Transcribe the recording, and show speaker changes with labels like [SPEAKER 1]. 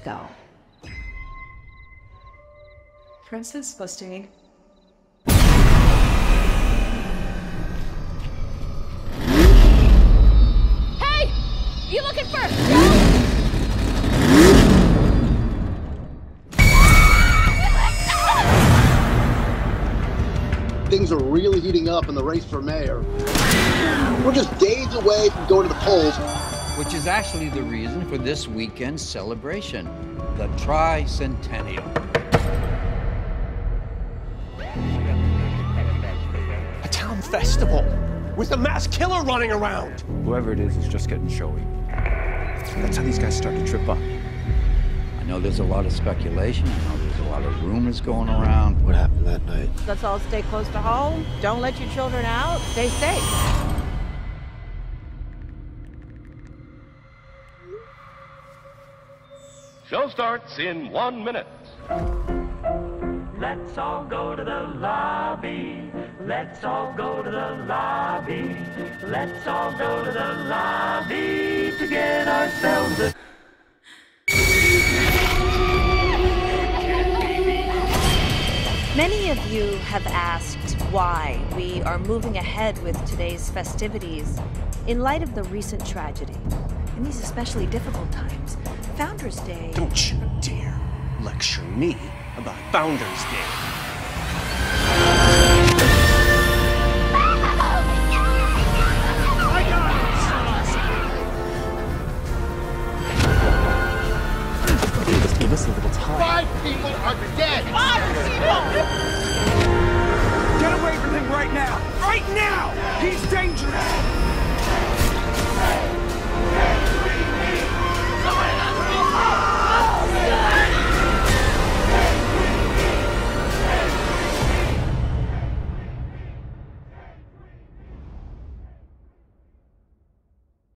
[SPEAKER 1] to go.
[SPEAKER 2] Princess Bustine.
[SPEAKER 3] Hey! You looking for...
[SPEAKER 4] Things are really heating up in the race for mayor. We're just days away from going to the polls.
[SPEAKER 5] Which is actually the reason for this weekend's celebration, the tricentennial.
[SPEAKER 6] A town festival with a mass killer running around.
[SPEAKER 7] Whoever it is is just getting showy. That's how these guys start to trip up.
[SPEAKER 5] I know there's a lot of speculation. I know there's a lot of rumors going around.
[SPEAKER 4] What happened that night?
[SPEAKER 8] Let's all stay close to home. Don't let your children out. Stay safe.
[SPEAKER 9] Show starts in one minute.
[SPEAKER 10] Let's all go to the lobby. Let's all go to the lobby. Let's all go to the lobby to get ourselves a.
[SPEAKER 11] Many of you have asked why we are moving ahead with today's festivities in light of the recent tragedy. In these especially difficult times, Founders Day.
[SPEAKER 6] Don't you dare lecture me about Founders Day.
[SPEAKER 7] Just give us a little time.
[SPEAKER 4] Five people are dead.
[SPEAKER 6] Get away from him right now! Right now! He's dangerous!